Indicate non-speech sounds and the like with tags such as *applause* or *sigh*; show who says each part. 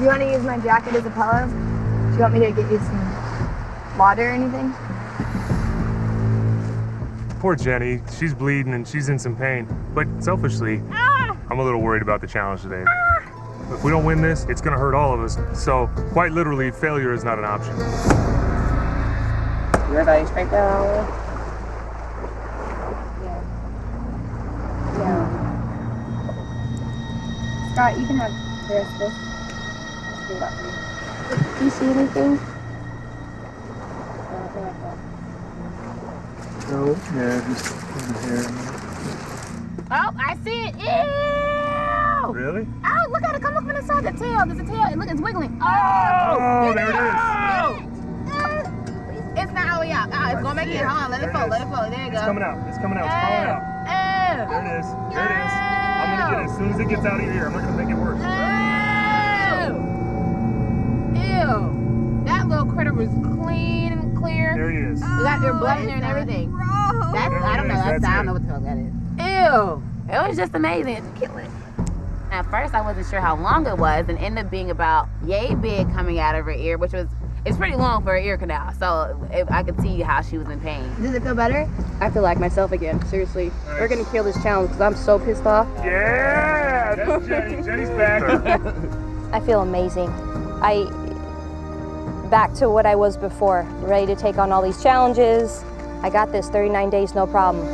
Speaker 1: you want to use my jacket as a pillow? Do you want me to get you some water or anything?
Speaker 2: Poor Jenny. She's bleeding and she's in some pain. But selfishly, ah! I'm a little worried about the challenge today. If we don't win this, it's gonna hurt all of us. So, quite literally, failure is not an option.
Speaker 3: You ready straight down?
Speaker 1: Yeah. Scot, you can have the rest of this. Do that for you. Do you see anything?
Speaker 4: No, yeah, just in the hair.
Speaker 3: Oh, I see it. Ew!
Speaker 2: Really?
Speaker 3: Oh, look at it. Come look from inside the tail. There's a tail. And look, it's wiggling. Oh!
Speaker 2: Oh, there it is.
Speaker 3: It's not all the way out. Oh, ah, it's gonna make it. Hold on, let it
Speaker 2: it
Speaker 3: Let it fall. There you go.
Speaker 2: It's coming out. It's coming out. It's crawling out.
Speaker 3: Ew.
Speaker 2: There it is. There it is. I'm gonna get it as soon as it gets out of your ear. I'm not gonna make it worse.
Speaker 3: Ew. Was clean and clear.
Speaker 2: There he is.
Speaker 3: We got their blood in there and oh, everything. That's
Speaker 2: There
Speaker 3: I
Speaker 2: it
Speaker 3: don't know. That's,
Speaker 2: That's
Speaker 3: I don't know what the hell that is. Ew. It was just amazing. It's killing. At first, I wasn't sure how long it was, and ended up being about yay big coming out of her ear, which was it's pretty long for an ear canal. So it, I could see how she was in pain.
Speaker 1: Does it feel better?
Speaker 5: I feel like myself again. Seriously, we're gonna kill this challenge because I'm so pissed off.
Speaker 2: Yeah! That's Jenny. Jenny's back. *laughs*
Speaker 6: I feel amazing. I back to what I was before, ready to take on all these challenges. I got this 39 days, no problem.